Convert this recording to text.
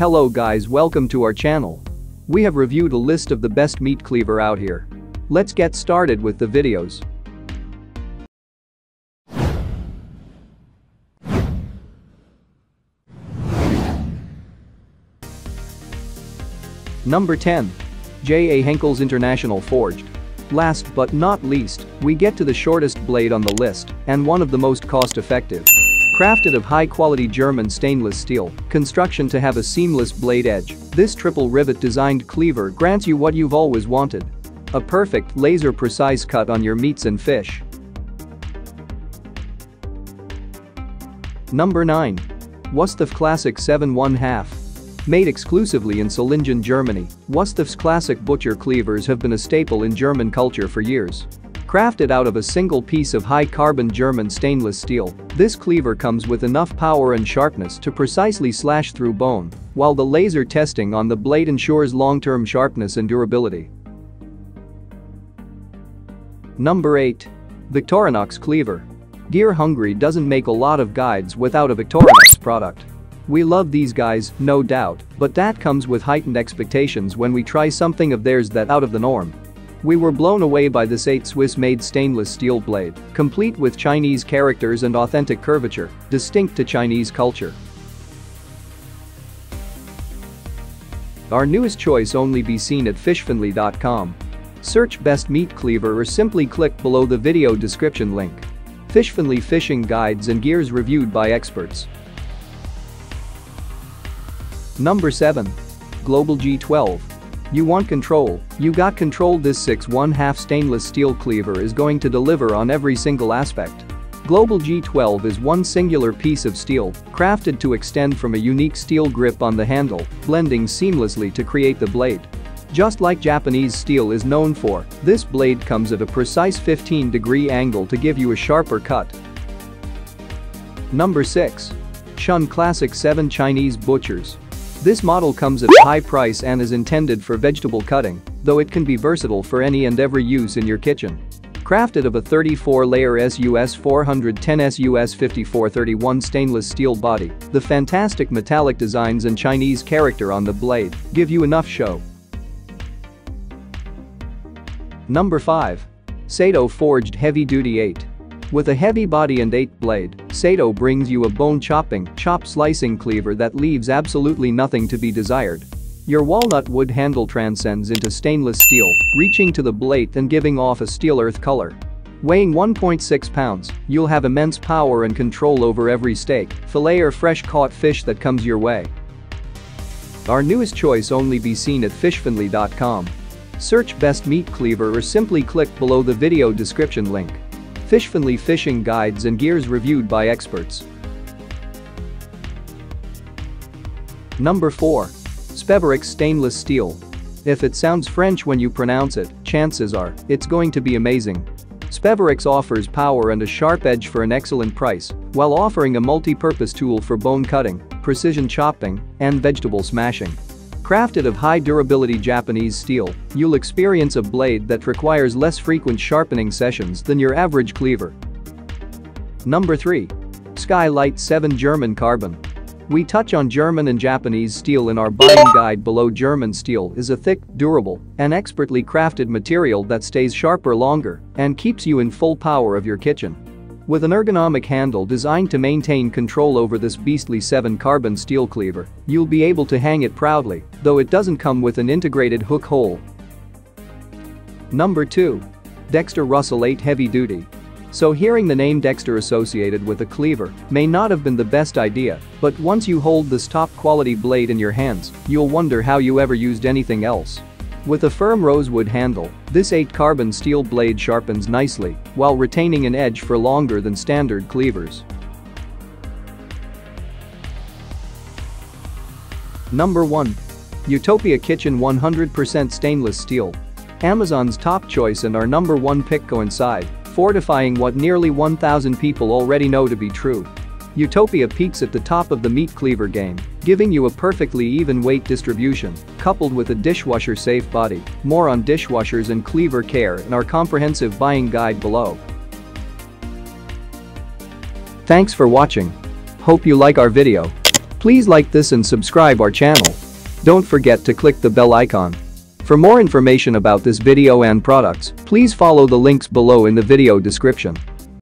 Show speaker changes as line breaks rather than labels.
Hello guys welcome to our channel. We have reviewed a list of the best meat cleaver out here. Let's get started with the videos. Number 10. J.A. Henckels International Forged. Last but not least, we get to the shortest blade on the list and one of the most cost-effective. Crafted of high-quality German stainless steel, construction to have a seamless blade edge, this triple rivet designed cleaver grants you what you've always wanted. A perfect laser-precise cut on your meats and fish. Number 9. Wüsthof Classic 7 1 2 Made exclusively in Solingen, Germany, Wüsthof's classic butcher cleavers have been a staple in German culture for years. Crafted out of a single piece of high-carbon German stainless steel, this cleaver comes with enough power and sharpness to precisely slash through bone, while the laser testing on the blade ensures long-term sharpness and durability. Number 8. Victorinox Cleaver. Gear Hungry doesn't make a lot of guides without a Victorinox product. We love these guys, no doubt, but that comes with heightened expectations when we try something of theirs that out of the norm. We were blown away by this 8 Swiss-made stainless steel blade, complete with Chinese characters and authentic curvature, distinct to Chinese culture. Our newest choice only be seen at fishfindly.com. Search best meat cleaver or simply click below the video description link. FishFindly fishing guides and gears reviewed by experts. Number 7. Global G12. You want control, you got control this 6 1 2 stainless steel cleaver is going to deliver on every single aspect. Global G12 is one singular piece of steel, crafted to extend from a unique steel grip on the handle, blending seamlessly to create the blade. Just like Japanese steel is known for, this blade comes at a precise 15 degree angle to give you a sharper cut. Number 6. Shun Classic 7 Chinese Butchers this model comes at a high price and is intended for vegetable cutting, though it can be versatile for any and every use in your kitchen. Crafted of a 34-layer SUS 410 SUS 5431 stainless steel body, the fantastic metallic designs and Chinese character on the blade give you enough show. Number 5. Sato Forged Heavy Duty 8 with a heavy body and 8-blade, Sato brings you a bone-chopping, chop-slicing cleaver that leaves absolutely nothing to be desired. Your walnut wood handle transcends into stainless steel, reaching to the blade and giving off a steel earth color. Weighing 1.6 pounds, you'll have immense power and control over every steak, fillet or fresh caught fish that comes your way. Our newest choice only be seen at fishfindly.com. Search best meat cleaver or simply click below the video description link. FishFindly fishing guides and gears reviewed by experts. Number 4. Spevorix Stainless Steel. If it sounds French when you pronounce it, chances are, it's going to be amazing. Spevorix offers power and a sharp edge for an excellent price, while offering a multi-purpose tool for bone cutting, precision chopping, and vegetable smashing. Crafted of high-durability Japanese steel, you'll experience a blade that requires less frequent sharpening sessions than your average cleaver. Number 3. Skylight 7 German Carbon. We touch on German and Japanese steel in our buying guide below German steel is a thick, durable, and expertly crafted material that stays sharper longer and keeps you in full power of your kitchen. With an ergonomic handle designed to maintain control over this beastly 7 carbon steel cleaver, you'll be able to hang it proudly, though it doesn't come with an integrated hook hole. Number 2. Dexter Russell 8 Heavy Duty. So hearing the name Dexter associated with a cleaver may not have been the best idea, but once you hold this top quality blade in your hands, you'll wonder how you ever used anything else. With a firm rosewood handle, this 8-carbon steel blade sharpens nicely while retaining an edge for longer than standard cleavers. Number 1. Utopia Kitchen 100% Stainless Steel. Amazon's top choice and our number one pick coincide, fortifying what nearly 1,000 people already know to be true. Utopia peaks at the top of the meat cleaver game, giving you a perfectly even weight distribution, coupled with a dishwasher-safe body. More on dishwashers and cleaver care in our comprehensive buying guide below. Thanks for watching. Hope you like our video. Please like this and subscribe our channel. Don't forget to click the bell icon. For more information about this video and products, please follow the links below in the video description.